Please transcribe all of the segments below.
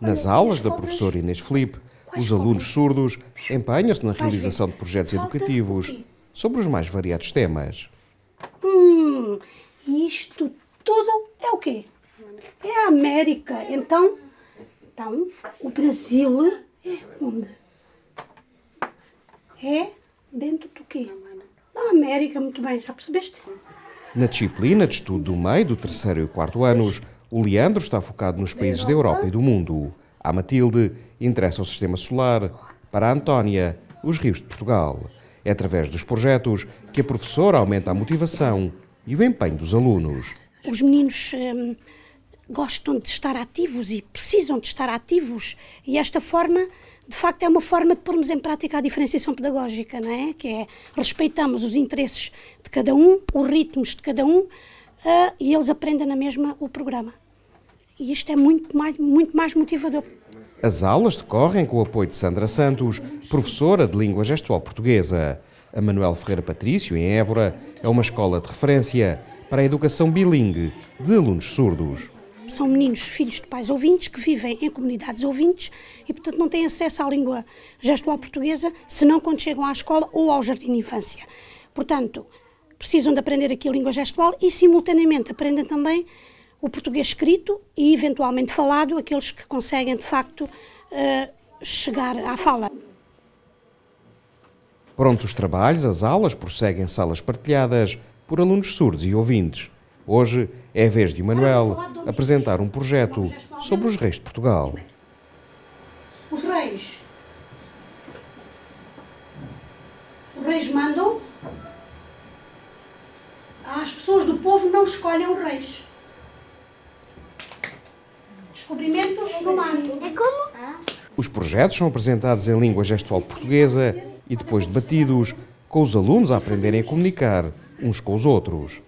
Nas aulas da professora Inês Felipe, os alunos surdos empenham-se na realização de projetos educativos sobre os mais variados temas. Hum, isto tudo é o quê? É a América. Então, então o Brasil é onde? É dentro do quê? Da América, muito bem, já percebeste? Na disciplina de estudo do meio, do terceiro e quarto anos, o Leandro está focado nos países da Europa e do mundo. A Matilde interessa o sistema solar. Para a Antónia, os rios de Portugal. É através dos projetos que a professora aumenta a motivação e o empenho dos alunos. Os meninos hum, gostam de estar ativos e precisam de estar ativos, e esta forma, de facto, é uma forma de pormos em prática a diferenciação pedagógica, não é? Que é respeitamos os interesses de cada um, os ritmos de cada um, uh, e eles aprendem na mesma o programa. E isto é muito mais, muito mais motivador. As aulas decorrem com o apoio de Sandra Santos, professora de língua gestual portuguesa. A Manuel Ferreira Patrício, em Évora, é uma escola de referência para a educação bilingue de alunos surdos. São meninos filhos de pais ouvintes que vivem em comunidades ouvintes e, portanto, não têm acesso à língua gestual portuguesa senão quando chegam à escola ou ao jardim de infância. Portanto, precisam de aprender aqui a língua gestual e, simultaneamente, aprendem também o português escrito e, eventualmente, falado, aqueles que conseguem, de facto, uh, chegar à fala. Prontos os trabalhos, as aulas prosseguem salas partilhadas por alunos surdos e ouvintes. Hoje é a vez de Manuel apresentar um projeto sobre os reis de Portugal. Os reis. Os reis mandam. As pessoas do povo não escolhem os reis. Descobrimentos no mar. É como? Os projetos são apresentados em língua gestual portuguesa e depois debatidos, com os alunos a aprenderem a comunicar uns com os outros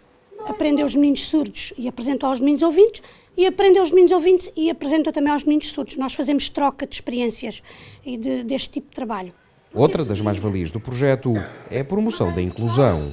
aprendeu os meninos surdos e apresentou aos meninos ouvintes, e aprendeu os meninos ouvintes e apresentou também aos meninos surdos. Nós fazemos troca de experiências e de, deste tipo de trabalho. Outra das mais-valias do projeto é a promoção da inclusão.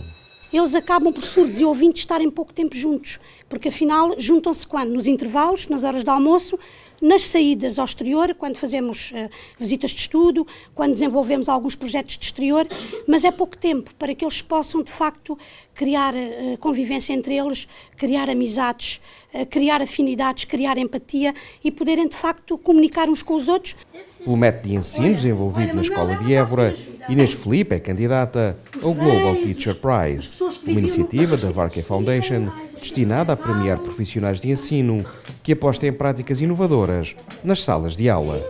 Eles acabam por surdos e ouvintes estarem pouco tempo juntos, porque afinal juntam-se quando? Nos intervalos, nas horas de almoço, nas saídas ao exterior, quando fazemos uh, visitas de estudo, quando desenvolvemos alguns projetos de exterior, mas é pouco tempo para que eles possam, de facto, criar uh, convivência entre eles, criar amizades, uh, criar afinidades, criar empatia e poderem, de facto, comunicar uns com os outros. Pelo método de ensino desenvolvido na Escola de Évora, Inês Felipe é candidata ao Global Teacher Prize, uma iniciativa da Varkey Foundation destinada a premiar profissionais de ensino que apostem em práticas inovadoras nas salas de aula.